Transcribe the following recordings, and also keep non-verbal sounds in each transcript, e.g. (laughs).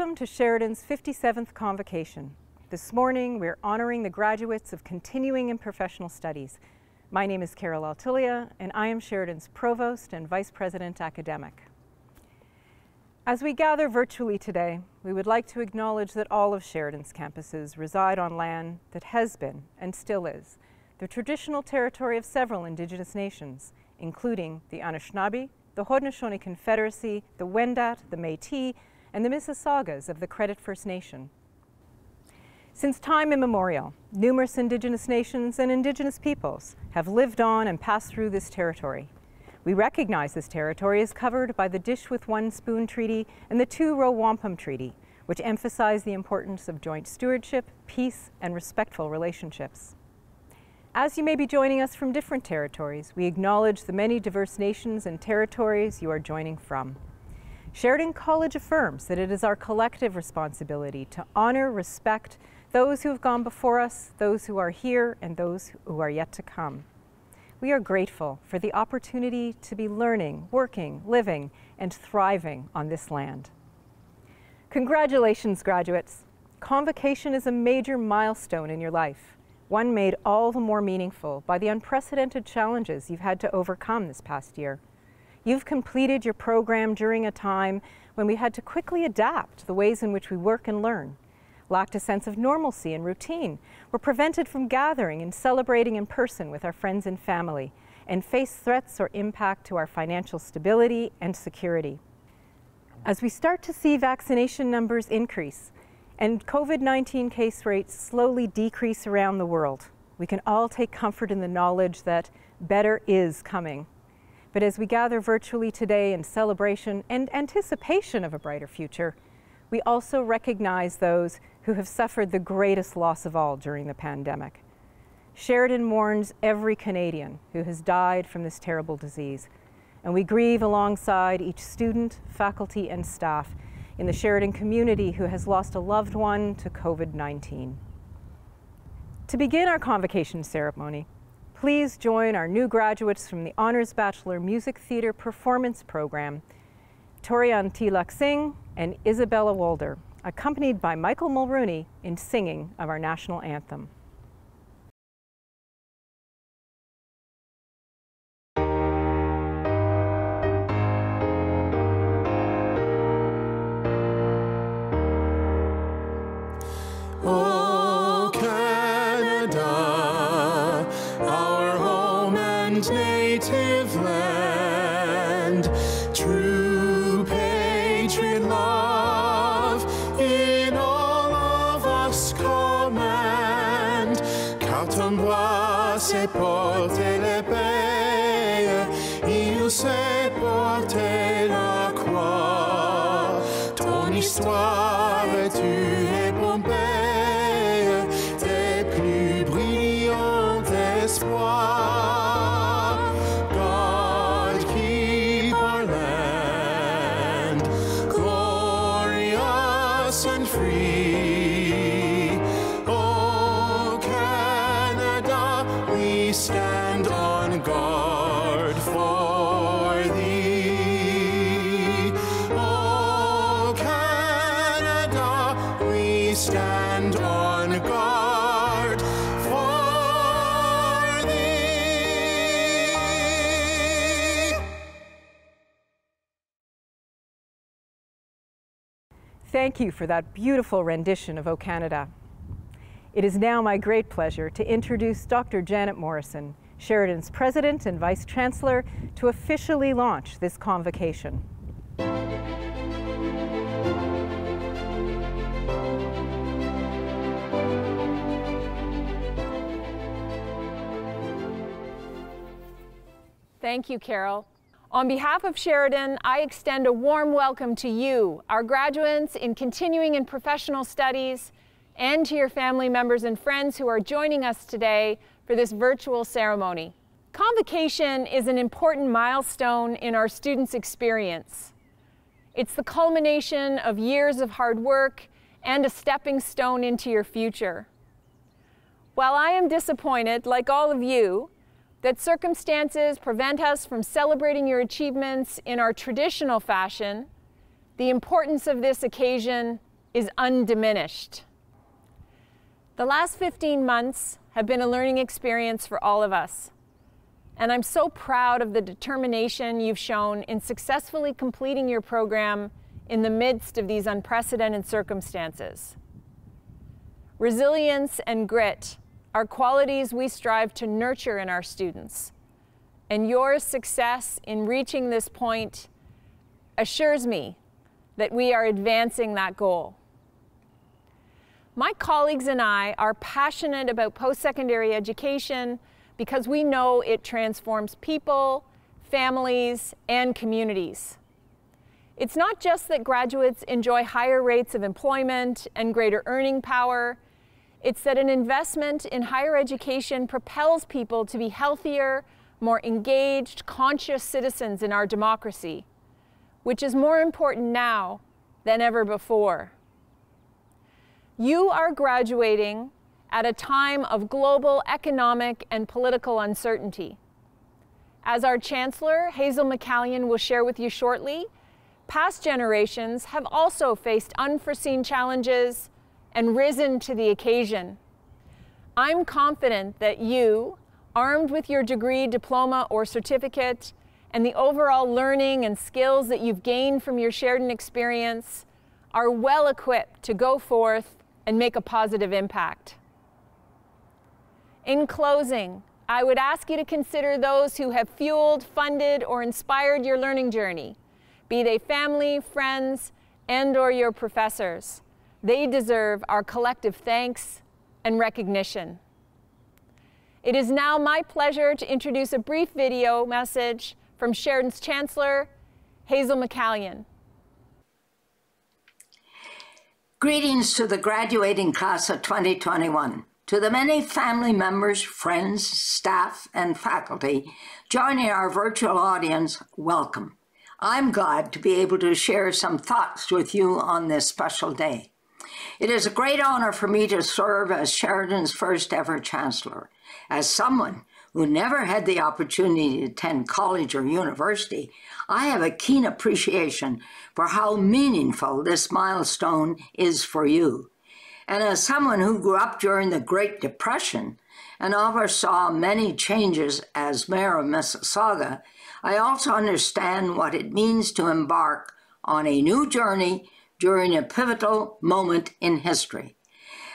Welcome to Sheridan's 57th Convocation. This morning, we're honoring the graduates of Continuing and Professional Studies. My name is Carol Altilia, and I am Sheridan's Provost and Vice President Academic. As we gather virtually today, we would like to acknowledge that all of Sheridan's campuses reside on land that has been, and still is, the traditional territory of several Indigenous nations, including the Anishinaabe, the Haudenosaunee Confederacy, the Wendat, the Métis, and the Mississaugas of the Credit First Nation. Since time immemorial, numerous Indigenous nations and Indigenous peoples have lived on and passed through this territory. We recognize this territory as covered by the Dish with One Spoon Treaty and the Two Row Wampum Treaty, which emphasize the importance of joint stewardship, peace, and respectful relationships. As you may be joining us from different territories, we acknowledge the many diverse nations and territories you are joining from. Sheridan College affirms that it is our collective responsibility to honor, respect those who have gone before us, those who are here, and those who are yet to come. We are grateful for the opportunity to be learning, working, living, and thriving on this land. Congratulations, graduates. Convocation is a major milestone in your life, one made all the more meaningful by the unprecedented challenges you've had to overcome this past year. You've completed your program during a time when we had to quickly adapt the ways in which we work and learn, lacked a sense of normalcy and routine, were prevented from gathering and celebrating in person with our friends and family, and faced threats or impact to our financial stability and security. As we start to see vaccination numbers increase and COVID-19 case rates slowly decrease around the world, we can all take comfort in the knowledge that better is coming. But as we gather virtually today in celebration and anticipation of a brighter future, we also recognize those who have suffered the greatest loss of all during the pandemic. Sheridan mourns every Canadian who has died from this terrible disease, and we grieve alongside each student, faculty, and staff in the Sheridan community who has lost a loved one to COVID-19. To begin our convocation ceremony, Please join our new graduates from the Honors Bachelor Music Theatre Performance Program, Torian Tilak Singh and Isabella Walder, accompanied by Michael Mulrooney in singing of our national anthem. Thank you for that beautiful rendition of O Canada. It is now my great pleasure to introduce Dr. Janet Morrison, Sheridan's President and Vice Chancellor, to officially launch this convocation. Thank you, Carol. On behalf of Sheridan, I extend a warm welcome to you, our graduates in continuing and professional studies, and to your family members and friends who are joining us today for this virtual ceremony. Convocation is an important milestone in our students' experience. It's the culmination of years of hard work and a stepping stone into your future. While I am disappointed, like all of you, that circumstances prevent us from celebrating your achievements in our traditional fashion, the importance of this occasion is undiminished. The last 15 months have been a learning experience for all of us. And I'm so proud of the determination you've shown in successfully completing your program in the midst of these unprecedented circumstances. Resilience and grit are qualities we strive to nurture in our students. And your success in reaching this point assures me that we are advancing that goal. My colleagues and I are passionate about post-secondary education because we know it transforms people, families, and communities. It's not just that graduates enjoy higher rates of employment and greater earning power, it's that an investment in higher education propels people to be healthier, more engaged, conscious citizens in our democracy, which is more important now than ever before. You are graduating at a time of global economic and political uncertainty. As our Chancellor, Hazel McCallion, will share with you shortly, past generations have also faced unforeseen challenges and risen to the occasion. I'm confident that you, armed with your degree, diploma, or certificate, and the overall learning and skills that you've gained from your Sheridan experience, are well equipped to go forth and make a positive impact. In closing, I would ask you to consider those who have fueled, funded, or inspired your learning journey, be they family, friends, and or your professors. They deserve our collective thanks and recognition. It is now my pleasure to introduce a brief video message from Sheridan's Chancellor, Hazel McCallion. Greetings to the graduating class of 2021. To the many family members, friends, staff, and faculty joining our virtual audience, welcome. I'm glad to be able to share some thoughts with you on this special day. It is a great honor for me to serve as Sheridan's first ever chancellor. As someone who never had the opportunity to attend college or university, I have a keen appreciation for how meaningful this milestone is for you. And as someone who grew up during the Great Depression and oversaw many changes as mayor of Mississauga, I also understand what it means to embark on a new journey during a pivotal moment in history.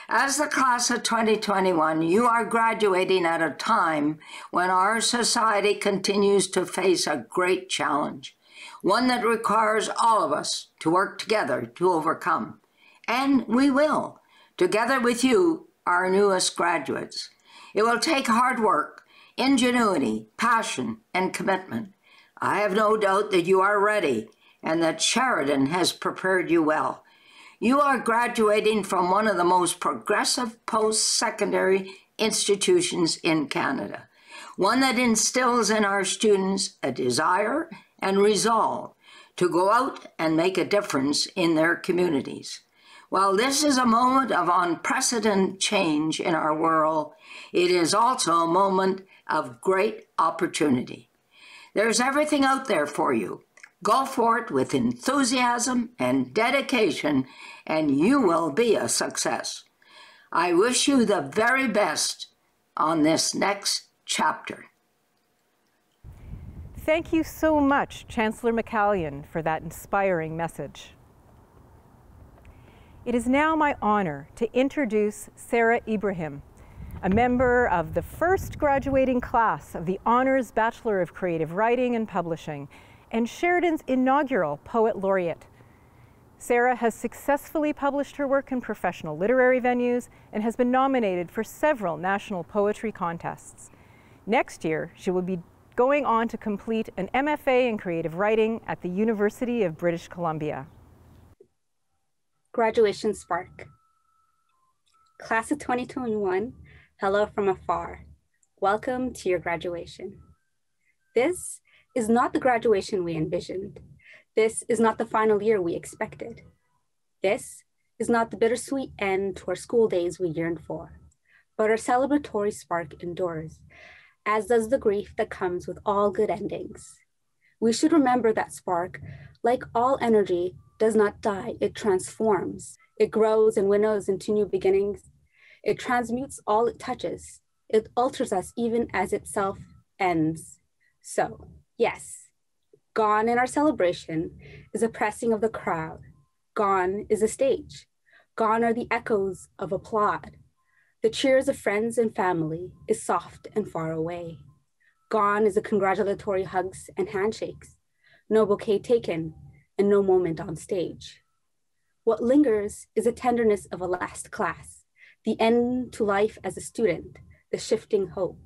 As the class of 2021, you are graduating at a time when our society continues to face a great challenge, one that requires all of us to work together to overcome. And we will, together with you, our newest graduates. It will take hard work, ingenuity, passion, and commitment. I have no doubt that you are ready and that Sheridan has prepared you well. You are graduating from one of the most progressive post-secondary institutions in Canada, one that instills in our students a desire and resolve to go out and make a difference in their communities. While this is a moment of unprecedented change in our world, it is also a moment of great opportunity. There's everything out there for you. Go for it with enthusiasm and dedication, and you will be a success. I wish you the very best on this next chapter. Thank you so much, Chancellor McCallion, for that inspiring message. It is now my honor to introduce Sarah Ibrahim, a member of the first graduating class of the Honors Bachelor of Creative Writing and Publishing and Sheridan's inaugural Poet Laureate. Sarah has successfully published her work in professional literary venues and has been nominated for several national poetry contests. Next year, she will be going on to complete an MFA in creative writing at the University of British Columbia. Graduation Spark. Class of 2021, hello from afar. Welcome to your graduation. This is not the graduation we envisioned. This is not the final year we expected. This is not the bittersweet end to our school days we yearned for, but our celebratory spark endures, as does the grief that comes with all good endings. We should remember that spark, like all energy, does not die, it transforms. It grows and winnows into new beginnings. It transmutes all it touches. It alters us even as itself ends. So, yes, gone in our celebration is a pressing of the crowd. Gone is a stage. Gone are the echoes of applaud. The cheers of friends and family is soft and far away. Gone is the congratulatory hugs and handshakes. No bouquet taken and no moment on stage. What lingers is a tenderness of a last class, the end to life as a student, the shifting hope.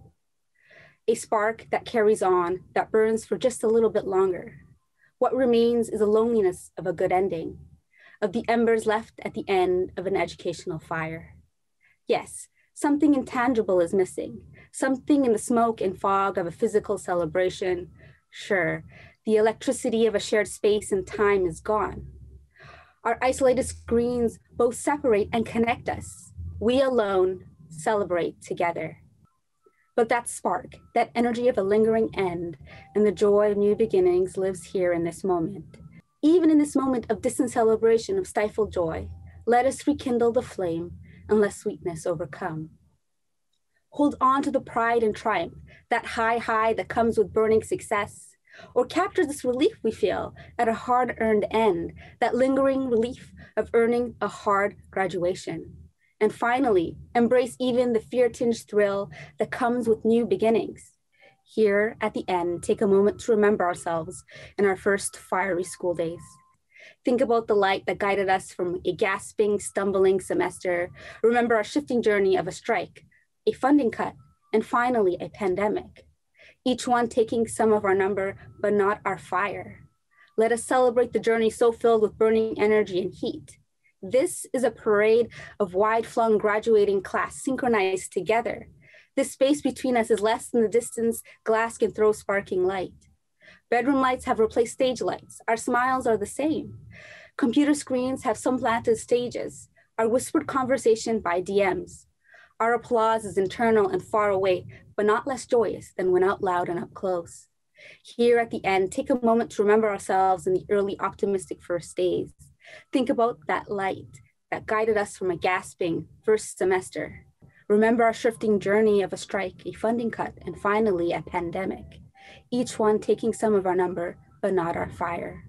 A spark that carries on, that burns for just a little bit longer. What remains is a loneliness of a good ending, of the embers left at the end of an educational fire. Yes, something intangible is missing, something in the smoke and fog of a physical celebration. Sure, the electricity of a shared space and time is gone. Our isolated screens both separate and connect us. We alone celebrate together. But that spark, that energy of a lingering end, and the joy of new beginnings lives here in this moment. Even in this moment of distant celebration of stifled joy, let us rekindle the flame and let sweetness overcome. Hold on to the pride and triumph, that high high that comes with burning success, or capture this relief we feel at a hard earned end, that lingering relief of earning a hard graduation. And finally, embrace even the fear tinged thrill that comes with new beginnings. Here at the end, take a moment to remember ourselves in our first fiery school days. Think about the light that guided us from a gasping, stumbling semester. Remember our shifting journey of a strike, a funding cut, and finally a pandemic. Each one taking some of our number, but not our fire. Let us celebrate the journey so filled with burning energy and heat. This is a parade of wide flung graduating class synchronized together. The space between us is less than the distance glass can throw sparking light. Bedroom lights have replaced stage lights. Our smiles are the same. Computer screens have supplanted stages. Our whispered conversation by DMs. Our applause is internal and far away, but not less joyous than when out loud and up close. Here at the end, take a moment to remember ourselves in the early optimistic first days. Think about that light that guided us from a gasping first semester. Remember our shifting journey of a strike, a funding cut, and finally a pandemic. Each one taking some of our number, but not our fire.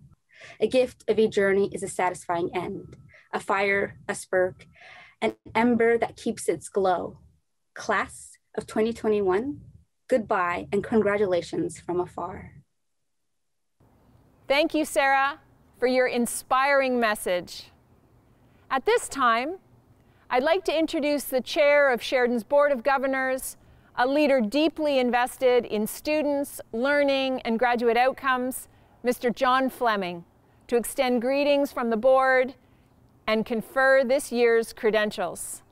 A gift of a journey is a satisfying end, a fire, a spark, an ember that keeps its glow. Class of 2021, goodbye and congratulations from afar. Thank you, Sarah for your inspiring message. At this time, I'd like to introduce the chair of Sheridan's Board of Governors, a leader deeply invested in students, learning, and graduate outcomes, Mr. John Fleming, to extend greetings from the board and confer this year's credentials.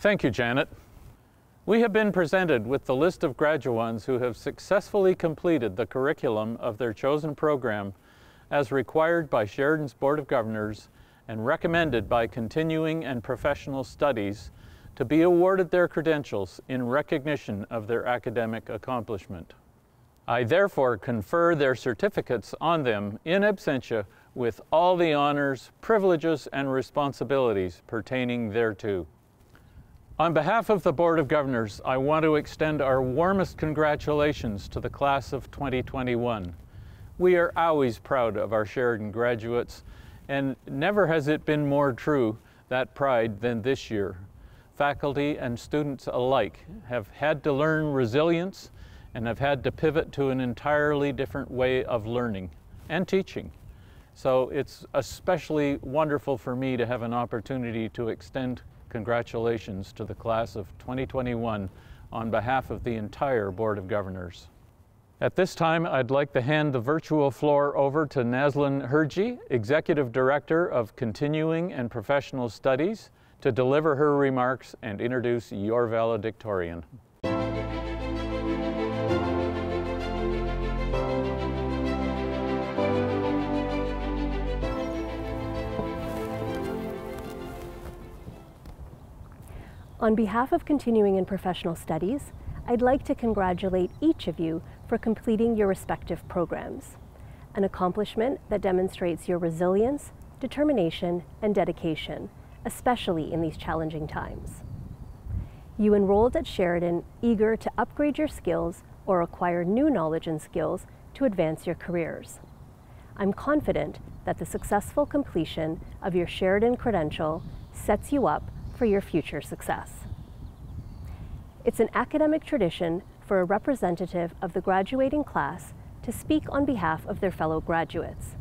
Thank you, Janet. We have been presented with the list of graduands who have successfully completed the curriculum of their chosen program as required by Sheridan's Board of Governors and recommended by Continuing and Professional Studies to be awarded their credentials in recognition of their academic accomplishment. I therefore confer their certificates on them in absentia with all the honors, privileges, and responsibilities pertaining thereto. On behalf of the Board of Governors, I want to extend our warmest congratulations to the class of 2021. We are always proud of our Sheridan graduates, and never has it been more true, that pride, than this year. Faculty and students alike have had to learn resilience and have had to pivot to an entirely different way of learning and teaching. So it's especially wonderful for me to have an opportunity to extend congratulations to the class of 2021 on behalf of the entire Board of Governors. At this time, I'd like to hand the virtual floor over to Naslin Herji, Executive Director of Continuing and Professional Studies, to deliver her remarks and introduce your valedictorian. On behalf of Continuing and Professional Studies, I'd like to congratulate each of you for completing your respective programs, an accomplishment that demonstrates your resilience, determination, and dedication, especially in these challenging times. You enrolled at Sheridan eager to upgrade your skills or acquire new knowledge and skills to advance your careers. I'm confident that the successful completion of your Sheridan credential sets you up for your future success. It's an academic tradition for a representative of the graduating class to speak on behalf of their fellow graduates,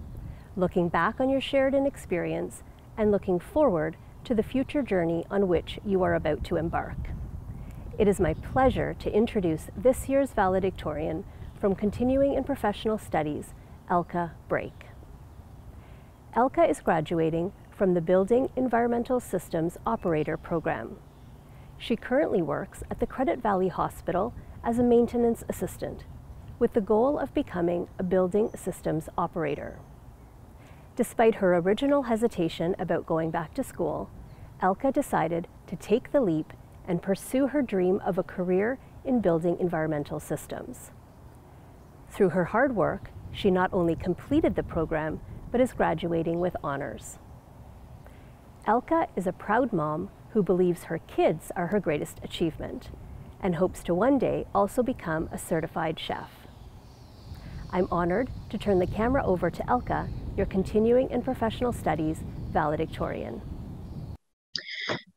looking back on your Sheridan experience and looking forward to the future journey on which you are about to embark. It is my pleasure to introduce this year's valedictorian from Continuing in Professional Studies, Elka Brake. Elka is graduating from the Building Environmental Systems Operator program. She currently works at the Credit Valley Hospital as a maintenance assistant with the goal of becoming a building systems operator. Despite her original hesitation about going back to school, Elka decided to take the leap and pursue her dream of a career in building environmental systems. Through her hard work, she not only completed the program, but is graduating with honors. Elka is a proud mom who believes her kids are her greatest achievement and hopes to one day also become a certified chef. I'm honored to turn the camera over to Elka, your continuing and professional studies valedictorian.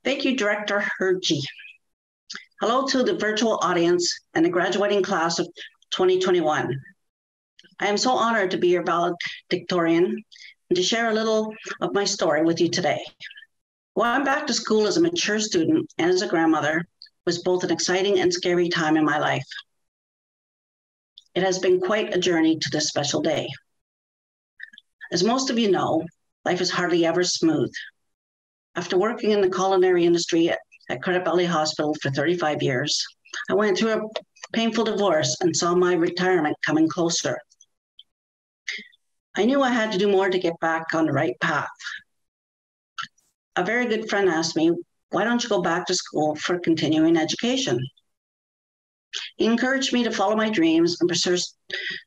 Thank you, Director Hergy. Hello to the virtual audience and the graduating class of 2021. I am so honored to be your valedictorian and to share a little of my story with you today. Going back to school as a mature student and as a grandmother was both an exciting and scary time in my life. It has been quite a journey to this special day. As most of you know, life is hardly ever smooth. After working in the culinary industry at, at Credit Valley Hospital for 35 years, I went through a painful divorce and saw my retirement coming closer. I knew I had to do more to get back on the right path a very good friend asked me, why don't you go back to school for continuing education? He encouraged me to follow my dreams and pursue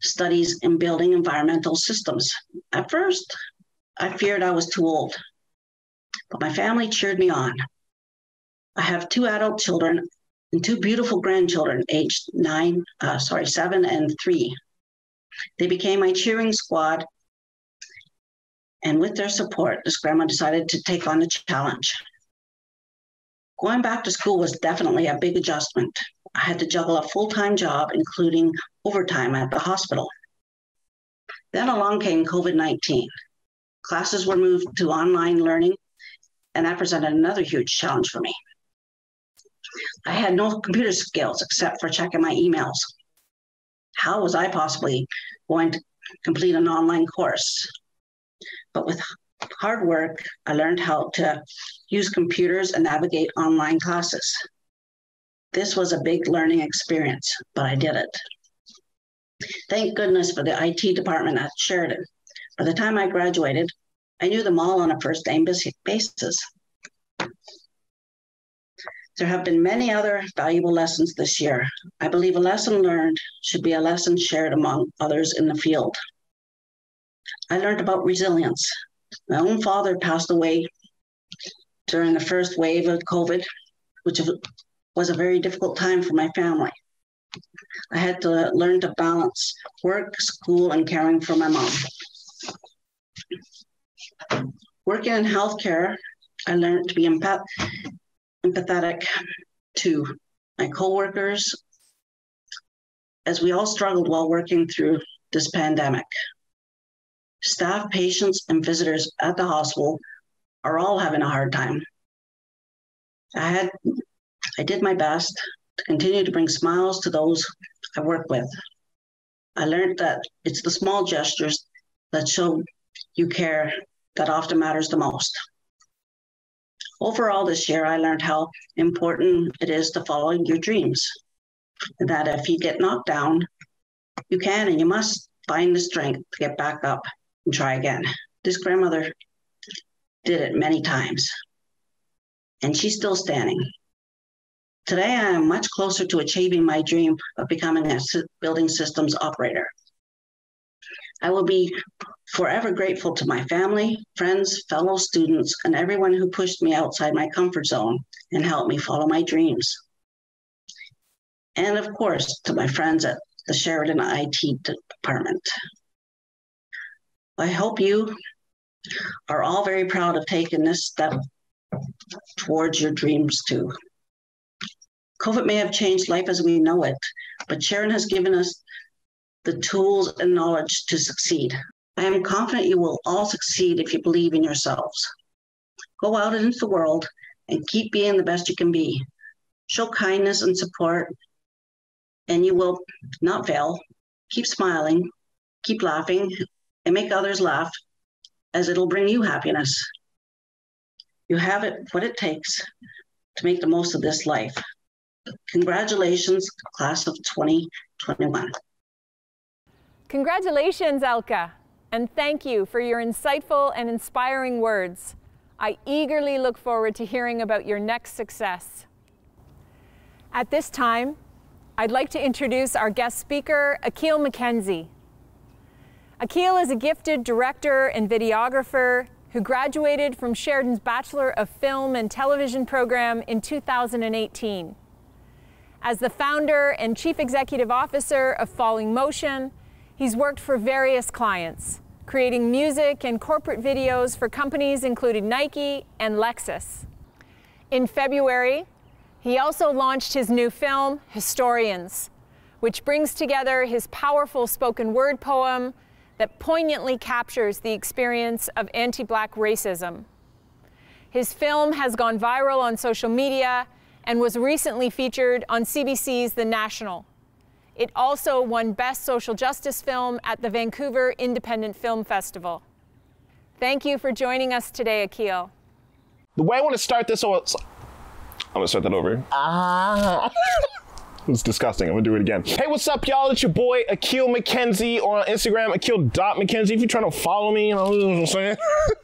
studies in building environmental systems. At first, I feared I was too old, but my family cheered me on. I have two adult children and two beautiful grandchildren, aged nine, uh, sorry, seven and three. They became my cheering squad and with their support, this grandma decided to take on the challenge. Going back to school was definitely a big adjustment. I had to juggle a full time job, including overtime at the hospital. Then along came COVID 19. Classes were moved to online learning, and that presented another huge challenge for me. I had no computer skills except for checking my emails. How was I possibly going to complete an online course? But with hard work, I learned how to use computers and navigate online classes. This was a big learning experience, but I did it. Thank goodness for the IT department at Sheridan. By the time I graduated, I knew them all on a first name basis. There have been many other valuable lessons this year. I believe a lesson learned should be a lesson shared among others in the field. I learned about resilience. My own father passed away during the first wave of COVID, which was a very difficult time for my family. I had to learn to balance work, school, and caring for my mom. Working in healthcare, I learned to be empath- empathetic to my coworkers as we all struggled while working through this pandemic. Staff, patients, and visitors at the hospital are all having a hard time. I had I did my best to continue to bring smiles to those I work with. I learned that it's the small gestures that show you care that often matters the most. Overall, this year, I learned how important it is to follow your dreams. That if you get knocked down, you can and you must find the strength to get back up and try again. This grandmother did it many times, and she's still standing. Today, I am much closer to achieving my dream of becoming a building systems operator. I will be forever grateful to my family, friends, fellow students, and everyone who pushed me outside my comfort zone and helped me follow my dreams. And of course, to my friends at the Sheridan IT department. I hope you are all very proud of taking this step towards your dreams too. COVID may have changed life as we know it, but Sharon has given us the tools and knowledge to succeed. I am confident you will all succeed if you believe in yourselves. Go out into the world and keep being the best you can be. Show kindness and support, and you will not fail. Keep smiling, keep laughing, and make others laugh, as it'll bring you happiness. You have it what it takes to make the most of this life. Congratulations, class of 2021. Congratulations, Elka, and thank you for your insightful and inspiring words. I eagerly look forward to hearing about your next success. At this time, I'd like to introduce our guest speaker, Akil McKenzie. Akil is a gifted director and videographer who graduated from Sheridan's Bachelor of Film and Television program in 2018. As the founder and chief executive officer of Falling Motion, he's worked for various clients, creating music and corporate videos for companies including Nike and Lexus. In February, he also launched his new film, Historians, which brings together his powerful spoken word poem that poignantly captures the experience of anti black racism. His film has gone viral on social media and was recently featured on CBC's The National. It also won Best Social Justice Film at the Vancouver Independent Film Festival. Thank you for joining us today, Akil. The way I want to start this, I'm gonna start that over. Ah. (laughs) It's disgusting. I'm gonna do it again. Hey, what's up, y'all? It's your boy Akil McKenzie or on Instagram, Akil.McKenzie. If you're trying to follow me, you know what I'm saying.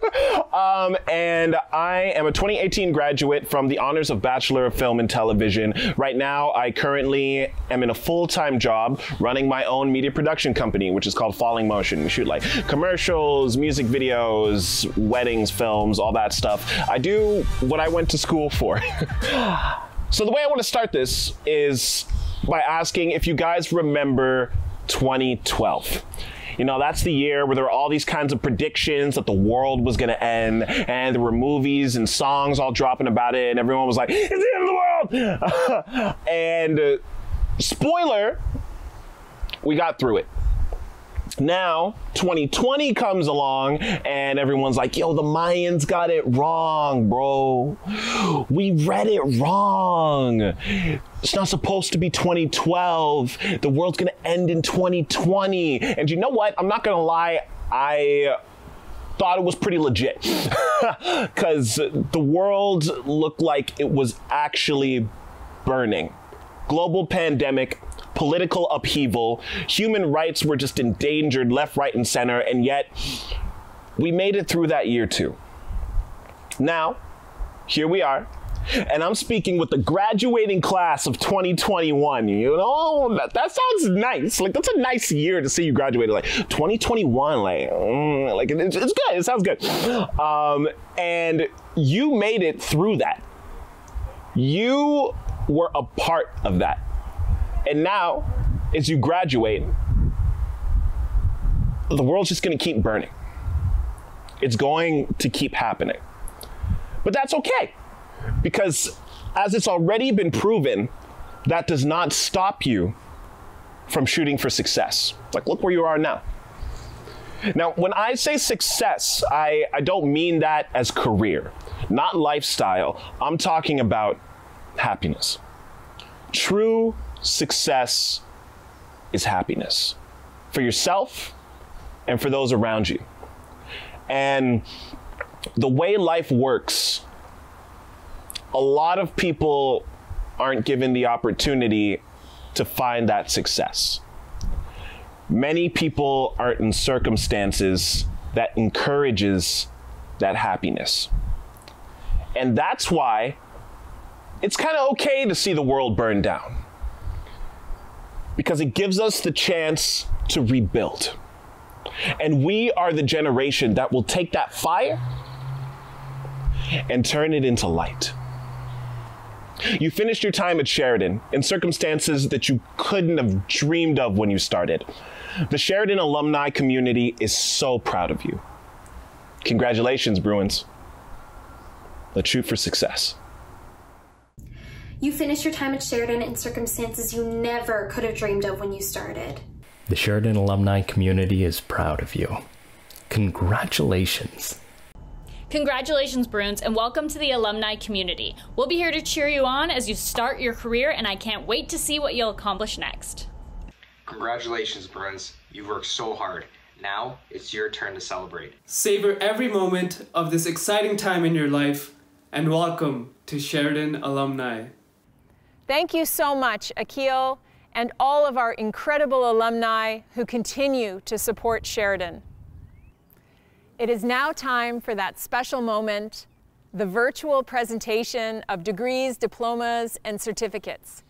(laughs) um, and I am a 2018 graduate from the honors of Bachelor of Film and Television. Right now, I currently am in a full-time job running my own media production company, which is called Falling Motion. We shoot like commercials, music videos, weddings, films, all that stuff. I do what I went to school for. (laughs) So the way I want to start this is by asking if you guys remember 2012. You know, that's the year where there were all these kinds of predictions that the world was going to end, and there were movies and songs all dropping about it, and everyone was like, it's the end of the world! (laughs) and uh, spoiler, we got through it. Now, 2020 comes along and everyone's like, yo, the Mayans got it wrong, bro. We read it wrong. It's not supposed to be 2012. The world's gonna end in 2020. And you know what? I'm not gonna lie, I thought it was pretty legit (laughs) because the world looked like it was actually burning. Global pandemic, political upheaval. Human rights were just endangered left, right, and center, and yet we made it through that year too. Now, here we are. And I'm speaking with the graduating class of 2021. You know, that, that sounds nice. Like, that's a nice year to see you graduated. Like, 2021, like, mm, like it's, it's good. It sounds good. Um, and you made it through that. You were a part of that. And now, as you graduate, the world's just going to keep burning. It's going to keep happening. But that's okay, because as it's already been proven, that does not stop you from shooting for success. Like, look where you are now. Now, when I say success, I, I don't mean that as career, not lifestyle. I'm talking about happiness. True success is happiness for yourself and for those around you. And the way life works, a lot of people aren't given the opportunity to find that success. Many people aren't in circumstances that encourages that happiness. And that's why it's kind of okay to see the world burn down because it gives us the chance to rebuild. And we are the generation that will take that fire and turn it into light. You finished your time at Sheridan in circumstances that you couldn't have dreamed of when you started. The Sheridan alumni community is so proud of you. Congratulations, Bruins. Let's shoot for success. You finished your time at Sheridan in circumstances you never could have dreamed of when you started. The Sheridan alumni community is proud of you. Congratulations. Congratulations, Bruins, and welcome to the alumni community. We'll be here to cheer you on as you start your career, and I can't wait to see what you'll accomplish next. Congratulations, Bruins. You've worked so hard. Now it's your turn to celebrate. Savor every moment of this exciting time in your life, and welcome to Sheridan Alumni. Thank you so much, Akil, and all of our incredible alumni who continue to support Sheridan. It is now time for that special moment, the virtual presentation of degrees, diplomas, and certificates,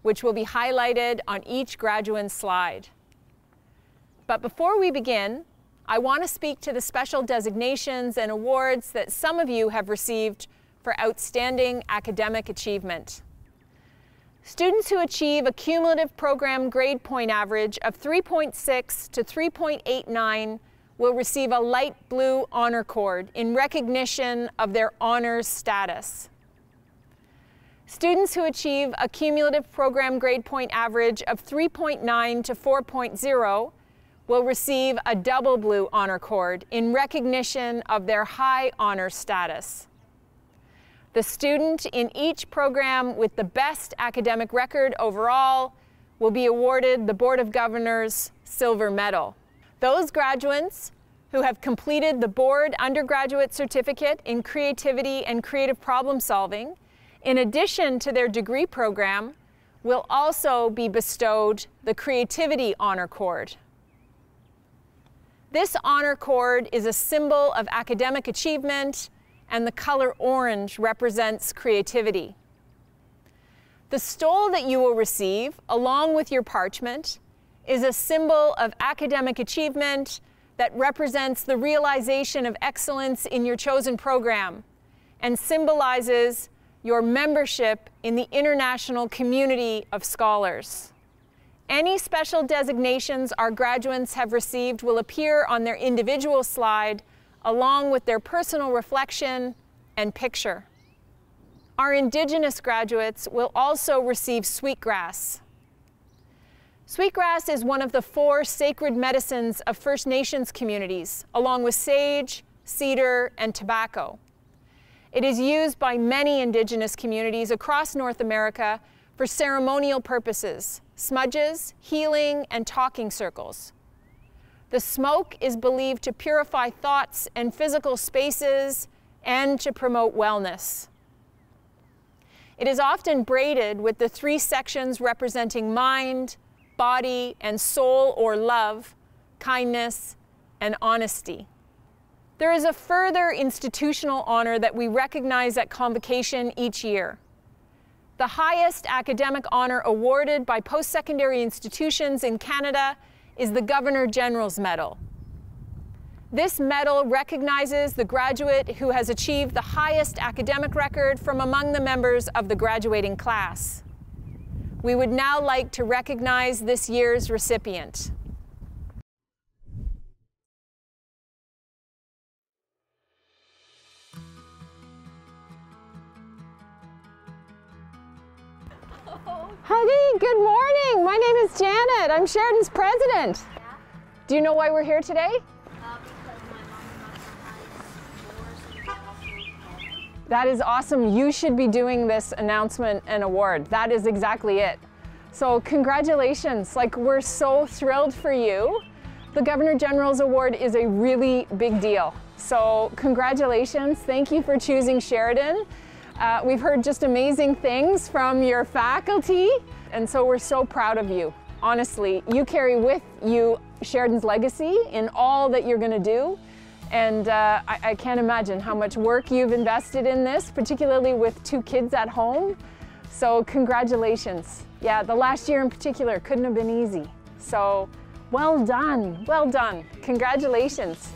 which will be highlighted on each graduate's slide. But before we begin, I want to speak to the special designations and awards that some of you have received for outstanding academic achievement. Students who achieve a cumulative program grade point average of 3.6 to 3.89 will receive a light blue honor cord in recognition of their honors status. Students who achieve a cumulative program grade point average of 3.9 to 4.0 will receive a double blue honor cord in recognition of their high honor status. The student in each program with the best academic record overall will be awarded the Board of Governors Silver Medal. Those graduates who have completed the board undergraduate certificate in creativity and creative problem solving, in addition to their degree program, will also be bestowed the Creativity Honor Cord. This honor cord is a symbol of academic achievement, and the color orange represents creativity. The stole that you will receive, along with your parchment, is a symbol of academic achievement that represents the realization of excellence in your chosen program and symbolizes your membership in the international community of scholars. Any special designations our graduates have received will appear on their individual slide along with their personal reflection and picture. Our Indigenous graduates will also receive sweetgrass, Sweetgrass is one of the four sacred medicines of First Nations communities, along with sage, cedar, and tobacco. It is used by many Indigenous communities across North America for ceremonial purposes, smudges, healing, and talking circles. The smoke is believed to purify thoughts and physical spaces and to promote wellness. It is often braided with the three sections representing mind, body, and soul or love, kindness, and honesty. There is a further institutional honor that we recognize at convocation each year. The highest academic honor awarded by post-secondary institutions in Canada is the Governor General's Medal. This medal recognizes the graduate who has achieved the highest academic record from among the members of the graduating class. We would now like to recognize this year's recipient. Honey, good morning. My name is Janet. I'm Sheridan's president. Yeah. Do you know why we're here today? That is awesome. You should be doing this announcement and award. That is exactly it. So congratulations. Like we're so thrilled for you. The Governor General's Award is a really big deal. So congratulations. Thank you for choosing Sheridan. Uh, we've heard just amazing things from your faculty. And so we're so proud of you. Honestly, you carry with you Sheridan's legacy in all that you're gonna do. And uh, I, I can't imagine how much work you've invested in this, particularly with two kids at home. So congratulations. Yeah, the last year in particular couldn't have been easy. So well done, well done. Congratulations.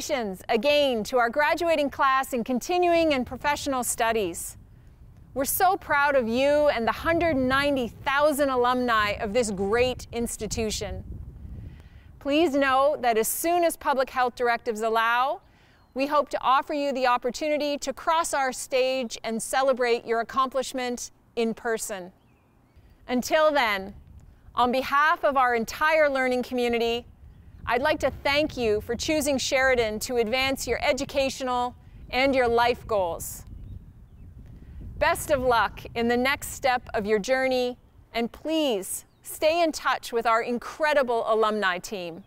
Congratulations again to our graduating class in continuing and professional studies. We're so proud of you and the 190,000 alumni of this great institution. Please know that as soon as public health directives allow, we hope to offer you the opportunity to cross our stage and celebrate your accomplishment in person. Until then, on behalf of our entire learning community, I'd like to thank you for choosing Sheridan to advance your educational and your life goals. Best of luck in the next step of your journey, and please stay in touch with our incredible alumni team.